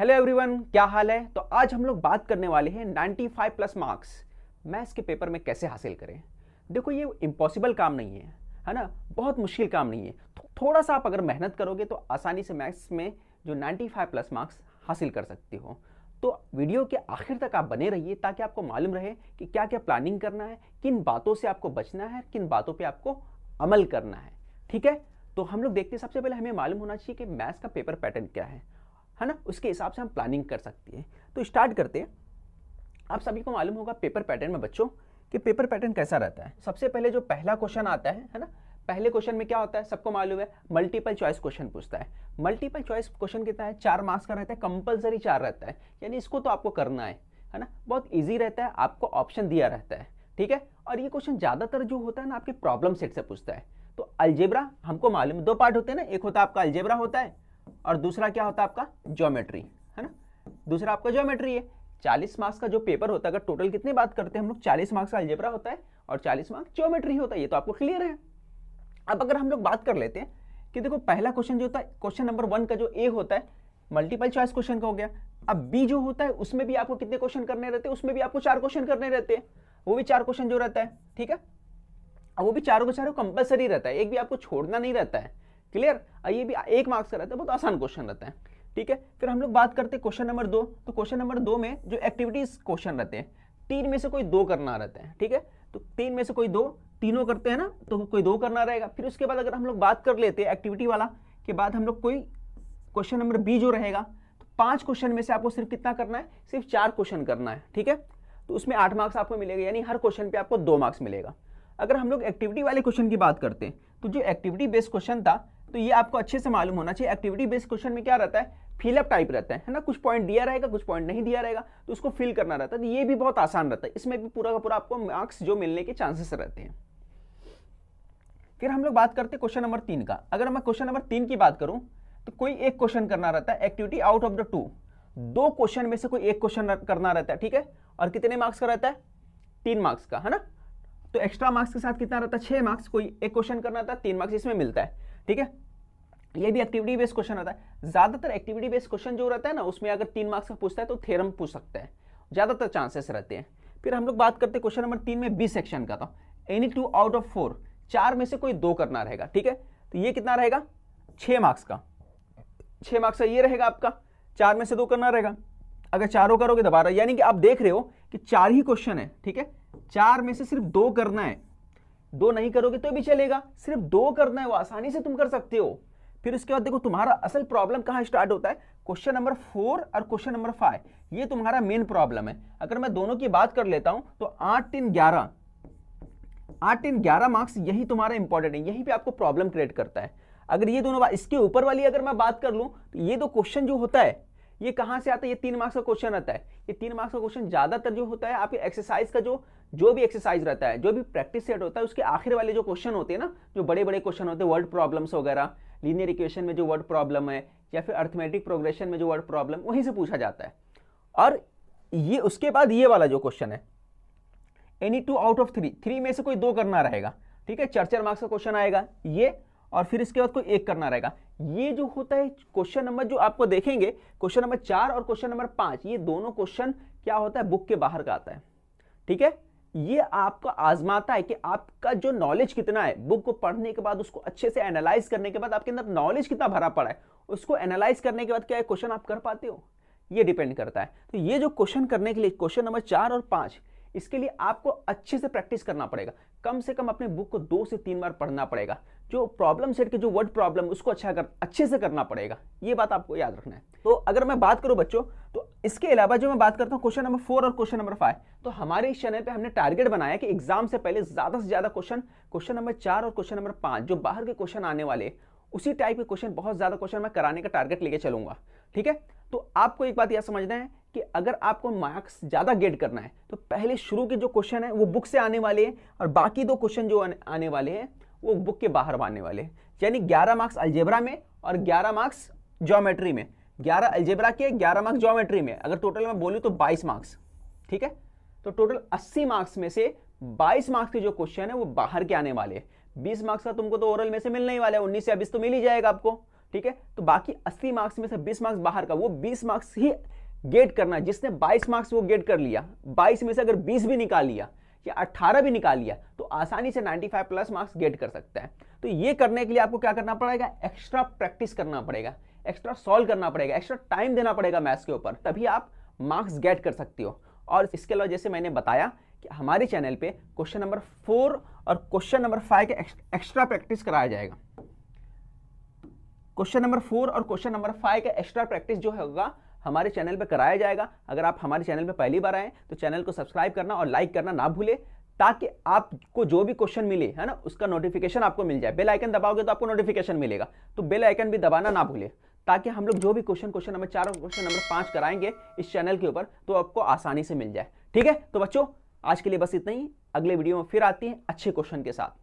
Hello everyone क्या हाल है? तो आज हम लोग बात करने वाले हैं 95 प्लस मार्क्स मैथ्स के पेपर में कैसे हासिल करें? देखो ये इम्पॉसिबल काम नहीं है है ना? बहुत मुश्किल काम नहीं है। थो, थोड़ा सा आप अगर मेहनत करोगे तो आसानी से मैथ्स में जो 95 प्लस मार्क्स हासिल कर सकते हो। तो वीडियो के आखिर तक आप बने रहिए ताकि आपको मालूम रहे कि क्या क्या प्लानिंग करना है किन बातों से आपको बचना है किन बातों पर आपको अमल करना है। ठीक है? तो हम लोग देखते हैं सबसे पहले हमें मालूम होना चाहिए कि मैथ्स का पेपर पैटर्न क्या है। है ना? उसके हिसाब से हम प्लानिंग कर सकते हैं। तो स्टार्ट करते हैं। आप सभी को मालूम होगा पेपर पैटर्न में बच्चों कि पेपर पैटर्न कैसा रहता है। सबसे पहले जो पहला क्वेश्चन आता है है ना? पहले क्वेश्चन में क्या होता है? सबको मालूम है मल्टीपल चॉइस क्वेश्चन पूछता है। मल्टीपल चॉइस क्वेश्चन कितना है? चार मार्क्स का रहता है कंपलसरी चार रहता है। यानी इसको तो आपको करना है है ना? बहुत ईजी रहता है, आपको ऑप्शन दिया रहता है, ठीक है? और ये क्वेश्चन ज़्यादातर जो होता है ना, आपके प्रॉब्लम सेट से पूछता है। तो अल्जेब्रा हमको मालूम दो पार्ट होते हैं ना, एक होता है आपका अल्जेब्रा होता है और दूसरा क्या होता है आपका? ज्योमेट्री है ना? दूसरा आपका ज्योमेट्री है। चालीस मार्क्स का जो पेपर होता है, अगर टोटल कितनी बात करते हैं हम लोग? चालीस मार्क्स का अलजेब्रा होता है और चालीस मार्क्स ज्योमेट्री होता है। ये तो आपको क्लियर है। अब अगर हम लोग बात कर लेते हैं कि देखो, पहला क्वेश्चन जो होता है क्वेश्चन नंबर वन का जो ए होता है मल्टीपल चॉइस क्वेश्चन का हो गया। अब बी जो होता है, उसमें भी आपको कितने क्वेश्चन करने रहते हैं? उसमें भी आपको चार क्वेश्चन करने रहते हैं। वो भी चार क्वेश्चन जो रहता है, ठीक है? अब वो भी चारों के चारों कंपलसरी रहता है। एक भी आपको छोड़ना नहीं रहता है। क्लियर ये भी एक मार्क्स का रहता है, बहुत आसान क्वेश्चन रहता है। ठीक है? फिर हम लोग बात करते हैं क्वेश्चन नंबर दो। तो क्वेश्चन नंबर दो में जो एक्टिविटीज़ क्वेश्चन रहते हैं, तीन में से कोई दो करना रहता है, ठीक है? तो तीन में से कोई दो, तीनों करते हैं ना तो कोई दो करना रहेगा। फिर उसके बाद अगर हम लोग बात कर लेते हैं एक्टिविटी वाला, के बाद हम लोग कोई क्वेश्चन नंबर बी जो रहेगा तो पाँच क्वेश्चन में से आपको सिर्फ़ कितना करना है? सिर्फ़ चार क्वेश्चन करना है, ठीक है? तो उसमें आठ मार्क्स आपको मिलेगा, यानी हर क्वेश्चन पे आपको दो मार्क्स मिलेगा। अगर हम लोग एक्टिविटी वाले क्वेश्चन की बात करते हैं तो जो एक्टिविटी बेस्ड क्वेश्चन था तो ये आपको अच्छे से मालूम होना चाहिए एक्टिविटी बेस्ड क्वेश्चन में क्या रहता है? फिलअप टाइप रहता है ना? कुछ पॉइंट दिया रहेगा, कुछ पॉइंट नहीं दिया रहेगा तो उसको फिल करना रहता है। तो ये भी बहुत आसान रहता है। इसमें भी पूरा का पूरा आपको मार्क्स जो मिलने के चांसेस रहते हैं। फिर हम लोग बात करते हैं क्वेश्चन नंबर तीन का। अगर मैं क्वेश्चन नंबर तीन की बात करूँ तो कोई एक क्वेश्चन करना रहता है activity out of the two दो क्वेश्चन में से कोई एक क्वेश्चन करना रहता है, ठीक है? और कितने मार्क्स का रहता है? तीन मार्क्स का, है ना? तो एक्स्ट्रा मार्क्स के साथ कितना रहता है? छह मार्क्स कोई एक क्वेश्चन करना था तीन मार्क्स इसमें मिलता है। ठीक है? ये भी एक्टिविटी बेस्ड क्वेश्चन होता है। ज़्यादातर एक्टिविटी बेस्ड क्वेश्चन जो रहता है ना, उसमें अगर तीन मार्क्स का पूछता है तो थेरम पूछ सकता है। ज़्यादातर चांसेस रहते हैं। फिर हम लोग बात करते हैं क्वेश्चन नंबर तीन में बी सेक्शन का। था any two out of four चार में से कोई दो करना रहेगा, ठीक है? तो ये कितना रहेगा? छह मार्क्स का। छह मार्क्स का ये रहेगा आपका। चार में से दो करना रहेगा। अगर चारों करोगे दोबारा, यानी कि आप देख रहे हो कि चार ही क्वेश्चन है, ठीक है? चार में से सिर्फ़ दो करना है। दो नहीं करोगे तो भी चलेगा। सिर्फ़ दो करना है, वो आसानी से तुम कर सकते हो। फिर उसके बाद देखो, तुम्हारा असल प्रॉब्लम कहाँ स्टार्ट होता है? क्वेश्चन नंबर फोर और क्वेश्चन नंबर फाइव ये तुम्हारा मेन प्रॉब्लम है। अगर मैं दोनों की बात कर लेता हूँ तो आठ तीन ग्यारह। आठ तीन ग्यारह मार्क्स यही तुम्हारा इंपॉर्टेंट है। यही पे आपको प्रॉब्लम क्रिएट करता है। अगर ये दोनों इसके ऊपर वाली अगर मैं बात कर लूँ तो ये दो क्वेश्चन जो होता है ये कहाँ से आता है? ये तीन मार्क्स का क्वेश्चन रहता है। ये तीन मार्क्स का क्वेश्चन ज़्यादातर जो होता है आपके एक्सरसाइज का जो जो भी एक्सरसाइज रहता है, जो भी प्रैक्टिस सेट होता है, उसके आखिर वाले जो क्वेश्चन होते हैं ना, जो बड़े बड़े क्वेश्चन होते हैं वर्ड प्रॉब्लम्स वगैरह लीनियर इक्वेशन में जो वर्ड प्रॉब्लम है, या फिर अर्थमेटिक प्रोग्रेशन में जो वर्ड प्रॉब्लम वहीं से पूछा जाता है। और ये, उसके बाद ये वाला जो क्वेश्चन है any two out of three three में से कोई दो करना रहेगा। ठीक है? चार चार मार्क्स का क्वेश्चन आएगा। ये और फिर इसके बाद कोई एक करना रहेगा। ये जो होता है क्वेश्चन नंबर जो आपको देखेंगे क्वेश्चन नंबर चार और क्वेश्चन नंबर पाँच, ये दोनों क्वेश्चन क्या होता है? बुक के बाहर का आता है। ठीक है? ये आपका आजमाता है कि आपका जो नॉलेज कितना है बुक को पढ़ने के बाद, उसको अच्छे से एनालाइज करने के बाद आपके अंदर नॉलेज कितना भरा पड़ा है, उसको एनालाइज करने के बाद क्या क्वेश्चन आप कर पाते हो? ये डिपेंड करता है। तो ये जो क्वेश्चन करने के लिए क्वेश्चन नंबर चार और पाँच इसके लिए आपको अच्छे से प्रैक्टिस करना पड़ेगा। कम से कम अपने बुक को दो से तीन बार पढ़ना पड़ेगा। जो प्रॉब्लम सेट के जो वर्ड प्रॉब्लम उसको अच्छा कर, अच्छे से करना पड़ेगा। ये बात आपको याद रखना है। तो अगर मैं बात करूँ बच्चों तो इसके अलावा जो मैं बात करता हूँ क्वेश्चन नंबर फोर और क्वेश्चन नंबर फाइव तो हमारे इस चैनल पे हमने टारगेट बनाया कि एग्ज़ाम से पहले ज़्यादा से ज़्यादा क्वेश्चन क्वेश्चन नंबर चार और क्वेश्चन नंबर पाँच, जो बाहर के क्वेश्चन आने वाले उसी टाइप के क्वेश्चन बहुत ज़्यादा क्वेश्चन मैं कराने का टारगेट लेके चलूँगा। ठीक है? तो आपको एक बात यह समझना है कि अगर आपको मार्क्स ज़्यादा गेट करना है तो पहले शुरू के जो क्वेश्चन है, वो बुक से आने वाले हैं और बाकी दो क्वेश्चन जो आने वाले हैं, वो बुक के बाहर आने वाले हैं। यानी 11 मार्क्स अलजेब्रा में और 11 मार्क्स ज्योमेट्री में। 11 अलजेब्रा के 11 मार्क्स ज्योमेट्री में। अगर टोटल मैं बोलूँ तो 22 मार्क्स ठीक है? तो टोटल 80 मार्क्स में से 22 मार्क्स के जो क्वेश्चन है, वो बाहर के आने वाले हैं। 20 मार्क्स का तुमको तो ओरल में से मिलने ही वाला है, उन्नीस से बीस तो मिल ही जाएगा आपको, ठीक है? तो बाकी 80 मार्क्स में से 20 मार्क्स बाहर का, वो 20 मार्क्स ही गेट करना जिसने 22 मार्क्स वो गेट कर लिया 22 में से अगर 20 भी निकाल लिया, या 18 भी निकाल लिया तो आसानी से 95 प्लस मार्क्स गेट कर सकता है। तो ये करने के लिए आपको क्या करना पड़ेगा? एक्स्ट्रा प्रैक्टिस करना पड़ेगा एक्स्ट्रा सॉल्व करना पड़ेगा एक्स्ट्रा टाइम देना पड़ेगा मैथ्स के ऊपर, तभी आप मार्क्स गेट कर सकते हो। और इसके अलावा जैसे मैंने बताया कि हमारे चैनल पे क्वेश्चन नंबर फोर और क्वेश्चन नंबर फाइव के एक्स्ट्रा प्रैक्टिस कराया जाएगा। क्वेश्चन नंबर फोर और क्वेश्चन नंबर फाइव का एक्स्ट्रा प्रैक्टिस जो होगा, हमारे चैनल पे कराया जाएगा। अगर आप हमारे चैनल पे पहली बार आए तो चैनल को सब्सक्राइब करना और लाइक करना ना भूले, ताकि आपको जो भी क्वेश्चन मिले, है ना, उसका नोटिफिकेशन आपको मिल जाए। बेल आइकन दबाओगे तो आपको नोटिफिकेशन मिलेगा। तो बेल आइकन भी दबाना ना भूले, ताकि हम लोग जो भी क्वेश्चन क्वेश्चन नंबर चार और क्वेश्चन नंबर पाँच कराएँगे इस चैनल के ऊपर तो आपको आसानी से मिल जाए। ठीक है? तो बच्चों आज के लिए बस इतना ही। अगले वीडियो में फिर आती हैं अच्छे क्वेश्चन के साथ।